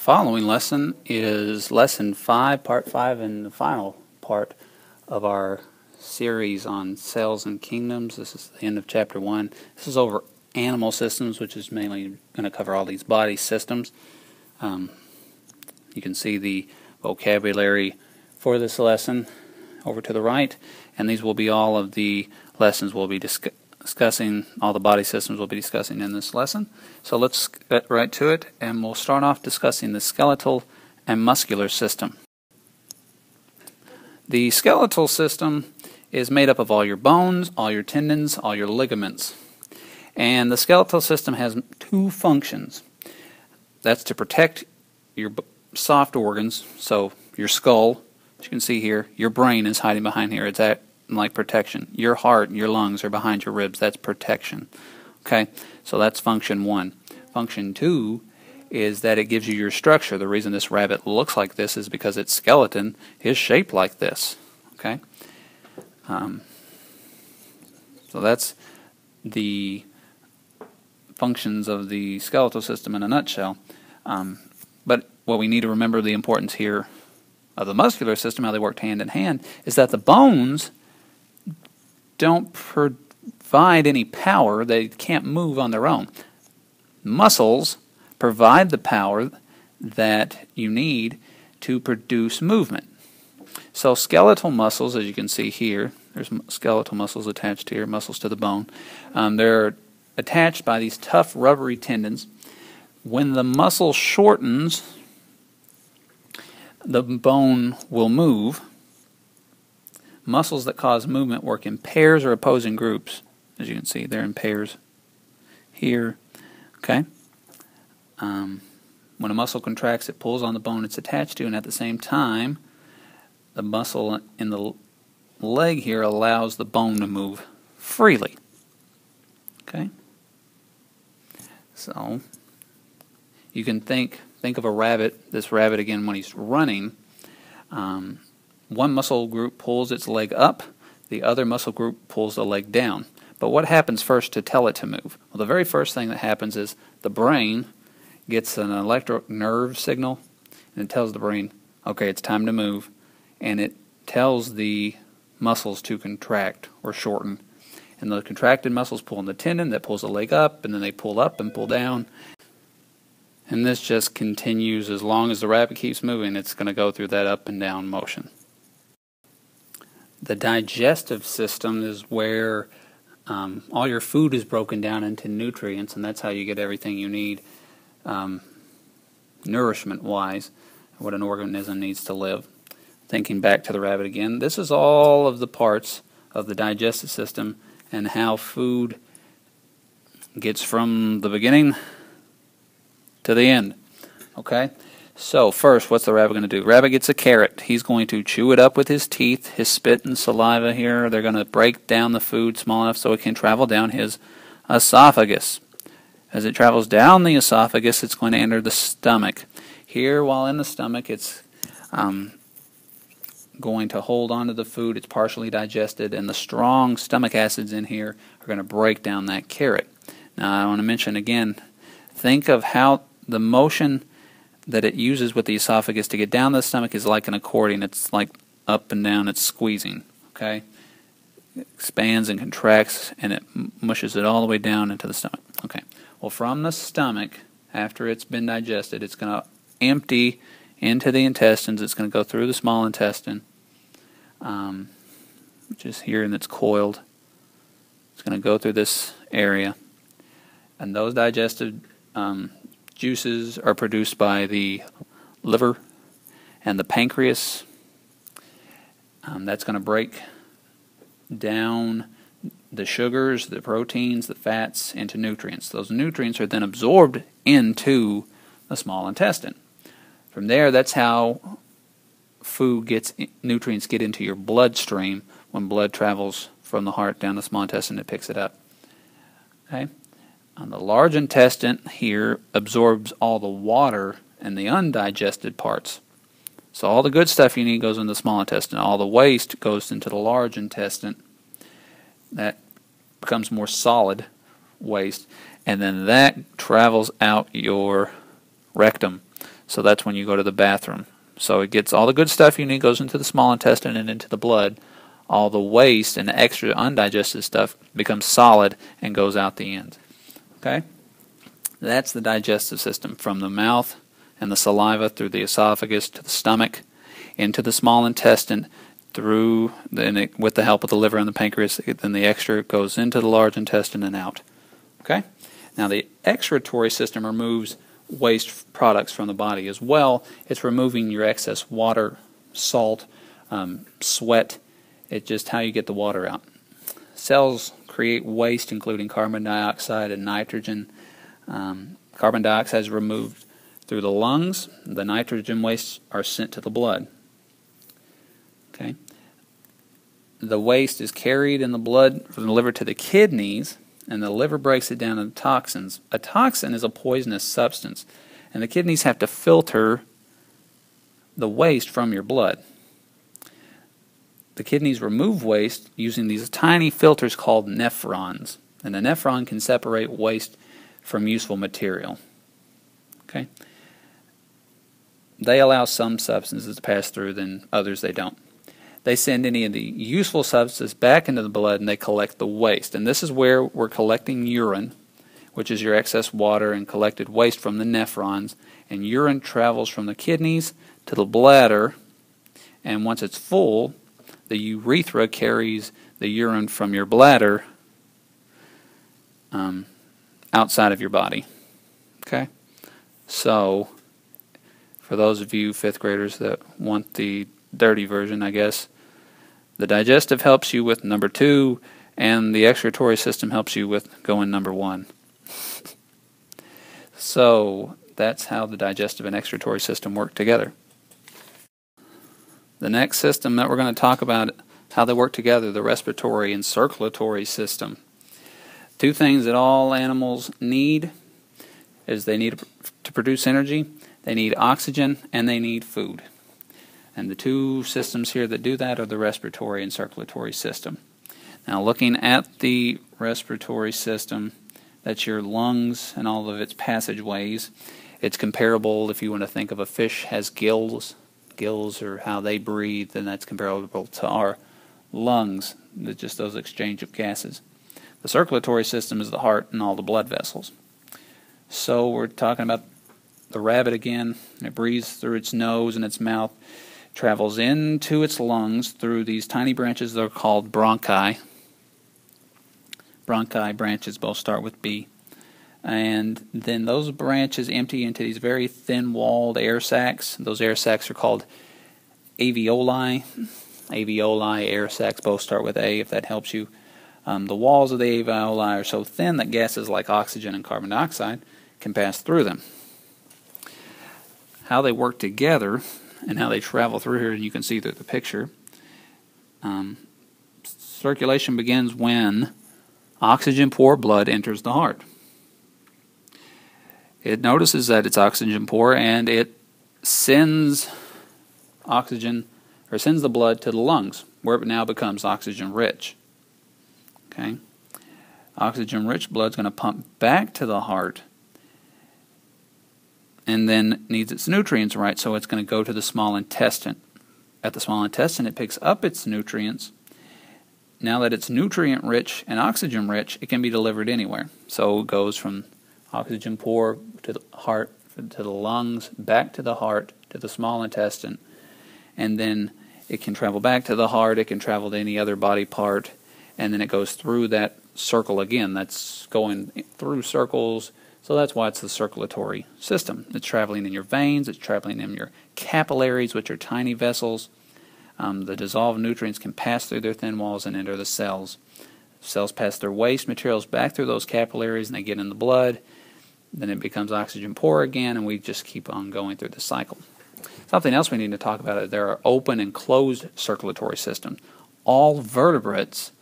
following lesson is lesson 5, part 5, and the final part of our series on cells and kingdoms. This is the end of chapter 1. This is over animal systems, which is mainly going to cover all these body systems. Um, you can see the vocabulary for this lesson over to the right, and these will be all of the lessons we'll be discussing discussing all the body systems we'll be discussing in this lesson. So let's get right to it, and we'll start off discussing the skeletal and muscular system. The skeletal system is made up of all your bones, all your tendons, all your ligaments. And the skeletal system has two functions. That's to protect your soft organs, so your skull, as you can see here, your brain is hiding behind here. It's at like protection. Your heart and your lungs are behind your ribs. That's protection. Okay, so that's function one. Function two is that it gives you your structure. The reason this rabbit looks like this is because its skeleton is shaped like this. Okay, um, so that's the functions of the skeletal system in a nutshell. Um, but what we need to remember the importance here of the muscular system, how they work hand in hand, is that the bones don't provide any power. They can't move on their own. Muscles provide the power that you need to produce movement. So skeletal muscles, as you can see here, there's skeletal muscles attached here, muscles to the bone. Um, they're attached by these tough rubbery tendons. When the muscle shortens, the bone will move Muscles that cause movement work in pairs or opposing groups. As you can see, they're in pairs here. Okay? Um, when a muscle contracts, it pulls on the bone it's attached to, and at the same time, the muscle in the leg here allows the bone to move freely. Okay? So, you can think think of a rabbit, this rabbit again, when he's running. Um, one muscle group pulls its leg up, the other muscle group pulls the leg down. But what happens first to tell it to move? Well, the very first thing that happens is the brain gets an electric nerve signal and it tells the brain, okay, it's time to move. And it tells the muscles to contract or shorten. And the contracted muscles pull on the tendon that pulls the leg up, and then they pull up and pull down. And this just continues as long as the rabbit keeps moving, it's going to go through that up and down motion. The digestive system is where um, all your food is broken down into nutrients, and that's how you get everything you need, um, nourishment wise, what an organism needs to live. Thinking back to the rabbit again, this is all of the parts of the digestive system and how food gets from the beginning to the end. Okay? So first, what's the rabbit going to do? Rabbit gets a carrot. He's going to chew it up with his teeth, his spit and saliva here. They're going to break down the food small enough so it can travel down his esophagus. As it travels down the esophagus, it's going to enter the stomach. Here, while in the stomach, it's um, going to hold onto the food. It's partially digested, and the strong stomach acids in here are going to break down that carrot. Now, I want to mention again, think of how the motion that it uses with the esophagus to get down the stomach is like an accordion. It's like up and down, it's squeezing. Okay? It expands and contracts and it mushes it all the way down into the stomach. Okay. Well, from the stomach, after it's been digested, it's going to empty into the intestines. It's going to go through the small intestine, um, which is here and it's coiled. It's going to go through this area. And those digested um, juices are produced by the liver and the pancreas. Um, that's going to break down the sugars, the proteins, the fats into nutrients. Those nutrients are then absorbed into the small intestine. From there, that's how food gets nutrients get into your bloodstream when blood travels from the heart down the small intestine. It picks it up. Okay. And the large intestine here absorbs all the water and the undigested parts. So all the good stuff you need goes in the small intestine. All the waste goes into the large intestine. That becomes more solid waste. And then that travels out your rectum. So that's when you go to the bathroom. So it gets all the good stuff you need goes into the small intestine and into the blood. All the waste and the extra undigested stuff becomes solid and goes out the end. Okay? That's the digestive system from the mouth and the saliva through the esophagus to the stomach into the small intestine through then it, with the help of the liver and the pancreas then the extra goes into the large intestine and out. Okay? Now the excretory system removes waste products from the body as well. It's removing your excess water salt um, sweat. It's just how you get the water out cells create waste including carbon dioxide and nitrogen um, carbon dioxide is removed through the lungs the nitrogen wastes are sent to the blood Okay. The waste is carried in the blood from the liver to the kidneys, and the liver breaks it down into toxins. A toxin is a poisonous substance, and the kidneys have to filter the waste from your blood. The kidneys remove waste using these tiny filters called nephrons, and the nephron can separate waste from useful material. Okay? They allow some substances to pass through, then others they don't they send any of the useful substances back into the blood and they collect the waste. And this is where we're collecting urine, which is your excess water and collected waste from the nephrons. And urine travels from the kidneys to the bladder, and once it's full, the urethra carries the urine from your bladder um, outside of your body. Okay? So, for those of you fifth graders that want the dirty version, I guess. The digestive helps you with number two, and the excretory system helps you with going number one. so that's how the digestive and excretory system work together. The next system that we're going to talk about how they work together, the respiratory and circulatory system. Two things that all animals need is they need to produce energy, they need oxygen, and they need food. And the two systems here that do that are the respiratory and circulatory system. Now, looking at the respiratory system, that's your lungs and all of its passageways. It's comparable if you want to think of a fish has gills, gills or how they breathe, and that's comparable to our lungs, just those exchange of gases. The circulatory system is the heart and all the blood vessels. So we're talking about the rabbit again. It breathes through its nose and its mouth travels into its lungs through these tiny branches that are called bronchi. Bronchi branches both start with B. And then those branches empty into these very thin walled air sacs. Those air sacs are called alveoli. Alveoli, air sacs both start with A if that helps you. Um, the walls of the alveoli are so thin that gases like oxygen and carbon dioxide can pass through them. How they work together and how they travel through here, and you can see through the picture. Um, circulation begins when oxygen poor blood enters the heart. It notices that it's oxygen poor and it sends oxygen or sends the blood to the lungs where it now becomes oxygen rich. Okay? Oxygen rich blood is going to pump back to the heart and then needs its nutrients right, so it's going to go to the small intestine. At the small intestine, it picks up its nutrients. Now that it's nutrient rich and oxygen rich, it can be delivered anywhere. So it goes from oxygen poor to the heart, to the lungs, back to the heart, to the small intestine, and then it can travel back to the heart, it can travel to any other body part, and then it goes through that circle again. That's going through circles so that's why it's the circulatory system. It's traveling in your veins, it's traveling in your capillaries, which are tiny vessels. Um, the dissolved nutrients can pass through their thin walls and enter the cells. Cells pass their waste materials back through those capillaries and they get in the blood. Then it becomes oxygen poor again, and we just keep on going through the cycle. Something else we need to talk about is there are open and closed circulatory systems. All vertebrates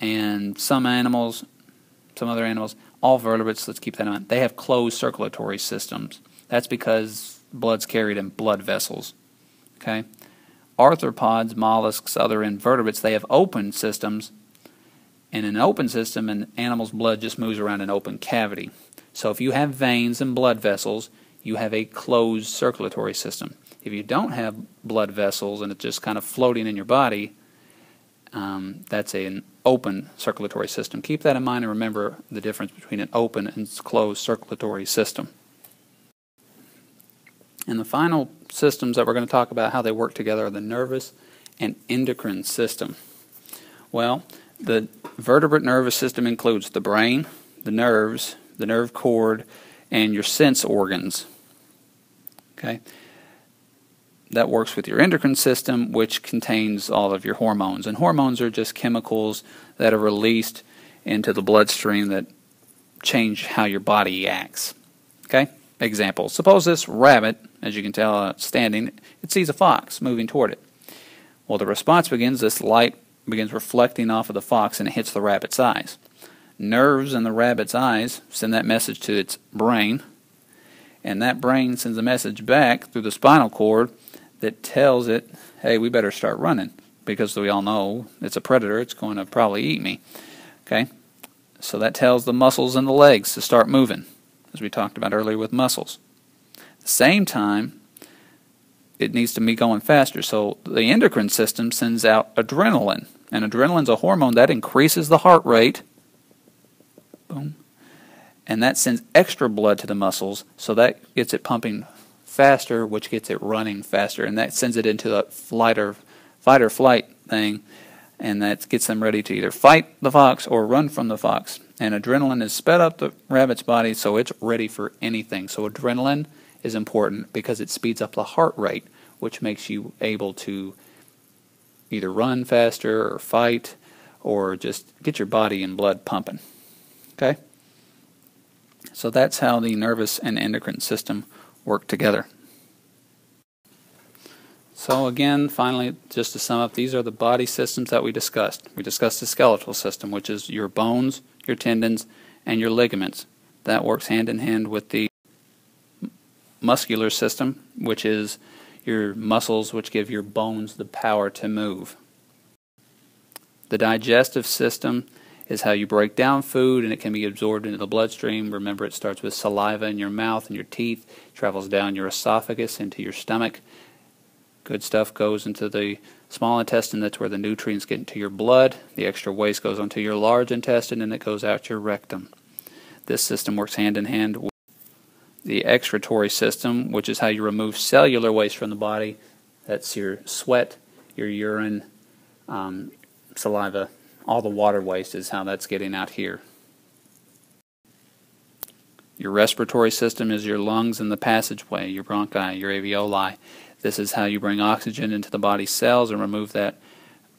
and some animals, some other animals, all vertebrates, let's keep that in mind, they have closed circulatory systems. That's because blood's carried in blood vessels. Okay? Arthropods, mollusks, other invertebrates, they have open systems. In an open system, an animal's blood just moves around an open cavity. So if you have veins and blood vessels, you have a closed circulatory system. If you don't have blood vessels and it's just kind of floating in your body, um, that's a, an open circulatory system. Keep that in mind and remember the difference between an open and closed circulatory system. And the final systems that we're going to talk about how they work together are the nervous and endocrine system. Well, the vertebrate nervous system includes the brain, the nerves, the nerve cord, and your sense organs. Okay? That works with your endocrine system, which contains all of your hormones. And hormones are just chemicals that are released into the bloodstream that change how your body acts. Okay? Example Suppose this rabbit, as you can tell, uh, standing, it sees a fox moving toward it. Well, the response begins, this light begins reflecting off of the fox and it hits the rabbit's eyes. Nerves in the rabbit's eyes send that message to its brain, and that brain sends a message back through the spinal cord that tells it, hey, we better start running because we all know it's a predator, it's going to probably eat me. Okay? So that tells the muscles in the legs to start moving, as we talked about earlier with muscles. At the same time, it needs to be going faster. So the endocrine system sends out adrenaline. And adrenaline's a hormone that increases the heart rate. Boom. And that sends extra blood to the muscles, so that gets it pumping faster, which gets it running faster, and that sends it into the flight or fight or flight thing, and that gets them ready to either fight the fox or run from the fox. And adrenaline is sped up the rabbit's body, so it's ready for anything. So adrenaline is important because it speeds up the heart rate, which makes you able to either run faster or fight or just get your body and blood pumping. Okay? So that's how the nervous and endocrine system work together. So again, finally, just to sum up, these are the body systems that we discussed. We discussed the skeletal system, which is your bones, your tendons, and your ligaments. That works hand in hand with the muscular system, which is your muscles, which give your bones the power to move. The digestive system is how you break down food and it can be absorbed into the bloodstream. Remember, it starts with saliva in your mouth and your teeth, travels down your esophagus into your stomach. Good stuff goes into the small intestine, that's where the nutrients get into your blood. The extra waste goes onto your large intestine and it goes out your rectum. This system works hand in hand with the excretory system, which is how you remove cellular waste from the body. That's your sweat, your urine, um, saliva, all the water waste is how that's getting out here. Your respiratory system is your lungs and the passageway, your bronchi, your alveoli. This is how you bring oxygen into the body's cells and remove that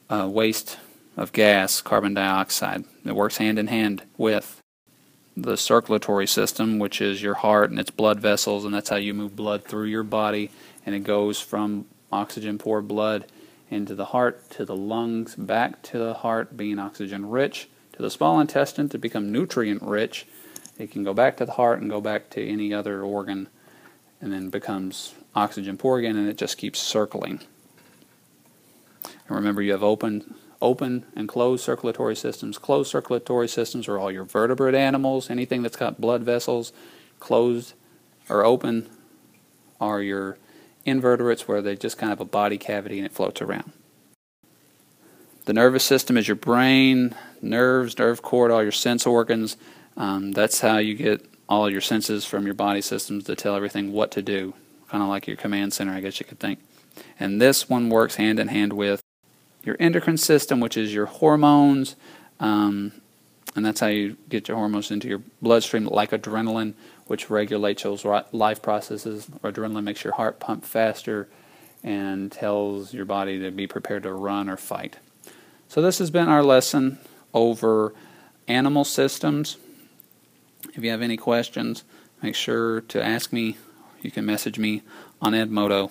uh, waste of gas, carbon dioxide. It works hand in hand with the circulatory system, which is your heart and its blood vessels, and that's how you move blood through your body, and it goes from oxygen poor blood into the heart to the lungs, back to the heart, being oxygen rich, to the small intestine to become nutrient rich. It can go back to the heart and go back to any other organ, and then becomes oxygen poor again, and it just keeps circling. And remember, you have open open and closed circulatory systems. Closed circulatory systems are all your vertebrate animals, anything that's got blood vessels. Closed or open are your invertebrates, where they just kind of a body cavity and it floats around. The nervous system is your brain, nerves, nerve cord, all your sense organs. Um, that's how you get all your senses from your body systems to tell everything what to do. Kind of like your command center, I guess you could think. And this one works hand in hand with your endocrine system, which is your hormones, um, and that's how you get your hormones into your bloodstream, like adrenaline, which regulates those life processes. Or adrenaline makes your heart pump faster and tells your body to be prepared to run or fight. So, this has been our lesson over animal systems. If you have any questions, make sure to ask me. You can message me on Edmodo